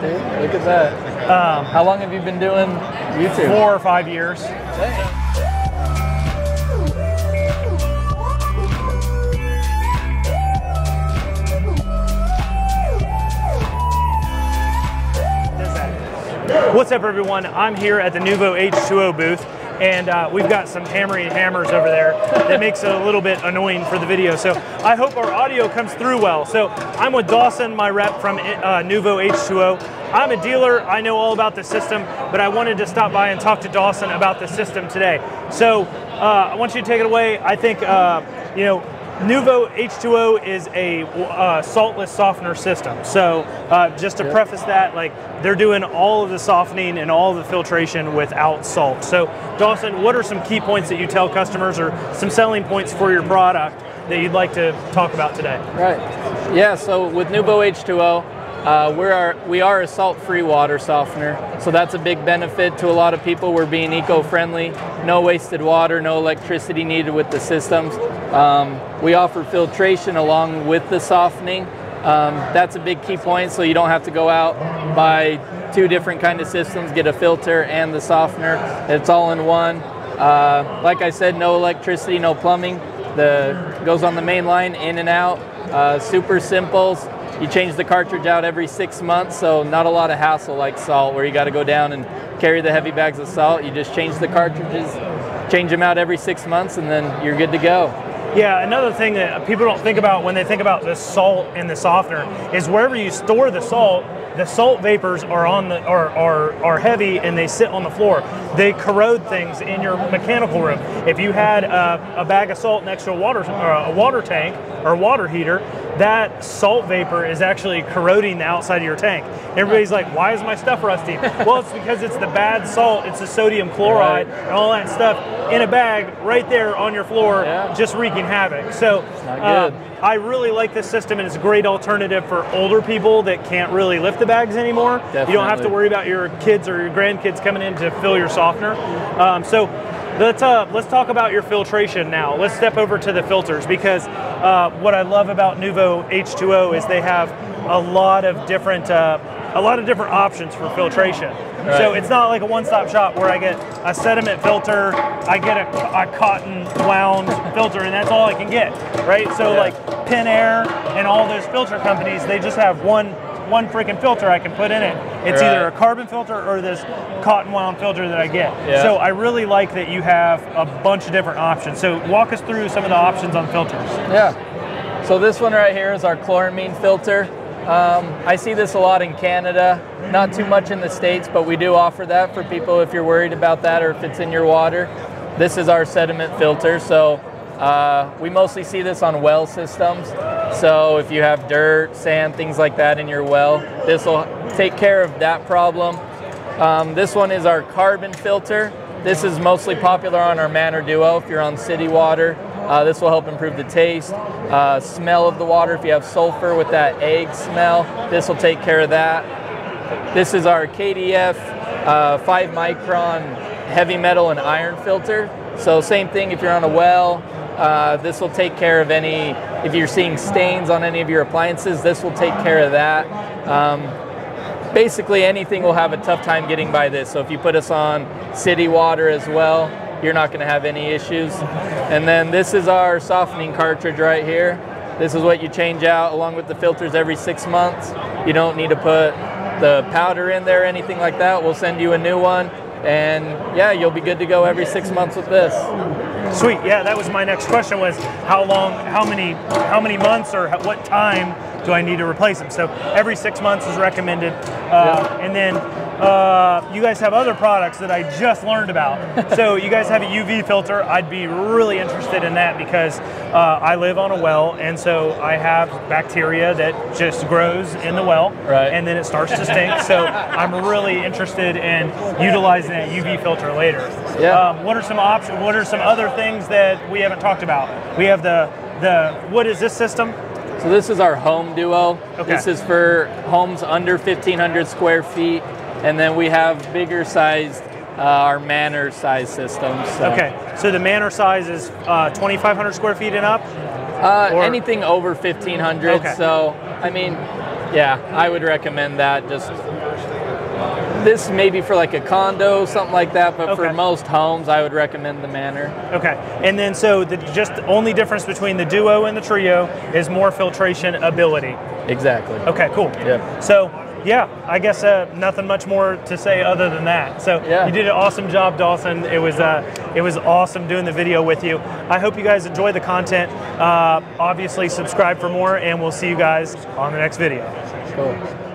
dude. Look at that. Um, How long have you been doing YouTube? Four or five years. What's up, everyone? I'm here at the Nuvo H2O booth, and uh, we've got some hammering hammers over there that makes it a little bit annoying for the video. So I hope our audio comes through well. So I'm with Dawson, my rep from uh, Nuvo H2O. I'm a dealer, I know all about the system, but I wanted to stop by and talk to Dawson about the system today. So uh, I want you to take it away. I think, uh, you know, Nuvo H2O is a uh, saltless softener system. So uh, just to preface that, like they're doing all of the softening and all of the filtration without salt. So Dawson, what are some key points that you tell customers or some selling points for your product that you'd like to talk about today? Right. Yeah, so with Nuvo H2O, uh, we're our, we are a salt-free water softener, so that's a big benefit to a lot of people. We're being eco-friendly, no wasted water, no electricity needed with the systems. Um, we offer filtration along with the softening. Um, that's a big key point, so you don't have to go out buy two different kind of systems, get a filter and the softener. It's all in one. Uh, like I said, no electricity, no plumbing. The goes on the main line, in and out. Uh, super simple. You change the cartridge out every six months, so not a lot of hassle like salt where you got to go down and carry the heavy bags of salt. You just change the cartridges, change them out every six months, and then you're good to go. Yeah, another thing that people don't think about when they think about the salt and the softener is wherever you store the salt, the salt vapors are on the are, are are heavy and they sit on the floor. They corrode things in your mechanical room. If you had a, a bag of salt next to a water uh, a water tank or water heater, that salt vapor is actually corroding the outside of your tank. Everybody's like, "Why is my stuff rusty?" well, it's because it's the bad salt. It's the sodium chloride right. and all that stuff in a bag right there on your floor, yeah. just wreaking havoc. So. Uh, I really like this system, and it's a great alternative for older people that can't really lift the bags anymore. Definitely. You don't have to worry about your kids or your grandkids coming in to fill your softener. Um, so let's uh, let's talk about your filtration now. Let's step over to the filters because uh, what I love about Nuvo H2O is they have a lot of different uh, a lot of different options for filtration. Right. So it's not like a one-stop shop where I get a sediment filter, I get a, a, cotton wound filter, and that's all I can get, right? So yeah. like Pentair and all those filter companies, they just have one one freaking filter I can put in it. It's right. either a carbon filter or this cotton wound filter that I get. Yeah. So I really like that you have a bunch of different options. So walk us through some of the options on filters. Yeah. So this one right here is our chloramine filter. Um, I see this a lot in Canada, not too much in the States, but we do offer that for people if you're worried about that or if it's in your water. This is our sediment filter, so uh, we mostly see this on well systems. So if you have dirt, sand, things like that in your well, this will take care of that problem. Um, this one is our carbon filter. This is mostly popular on our Manor Duo if you're on city water. Uh, this will help improve the taste, uh, smell of the water. If you have sulfur with that egg smell, this will take care of that. This is our KDF uh, 5 micron heavy metal and iron filter. So same thing if you're on a well, uh, this will take care of any, if you're seeing stains on any of your appliances, this will take care of that. Um, basically anything will have a tough time getting by this. So if you put us on city water as well, you're not going to have any issues. And then this is our softening cartridge right here. This is what you change out along with the filters every six months. You don't need to put the powder in there, anything like that. We'll send you a new one. And yeah, you'll be good to go every six months with this. Sweet. Yeah, that was my next question was how long, how many, how many months or what time do I need to replace them? So every six months is recommended. Uh, yeah. And then uh, you guys have other products that I just learned about. so you guys have a UV filter. I'd be really interested in that because uh, I live on a well, and so I have bacteria that just grows in the well, right. and then it starts to stink. so I'm really interested in utilizing that UV filter later. Yeah. Um, what are some options? What are some other things that we haven't talked about? We have the the what is this system? So this is our home duo. Okay. This is for homes under 1,500 square feet and then we have bigger sized uh, our manor size systems. So. Okay, so the manor size is uh, 2,500 square feet and up? Uh, anything over 1,500. Okay. So, I mean, Yeah, I would recommend that. Just this maybe for like a condo, something like that, but Okay. for most homes, I would recommend the Manor. Okay, and then so the just the only difference between the Duo and the Trio is more filtration ability. Exactly. Okay, cool. Yep. So yeah, I guess uh, nothing much more to say other than that. So Yeah. you did an awesome job, Dawson. It was uh, it was awesome doing the video with you. I hope you guys enjoy the content. Uh, obviously, subscribe for more, and we'll see you guys on the next video. Cool.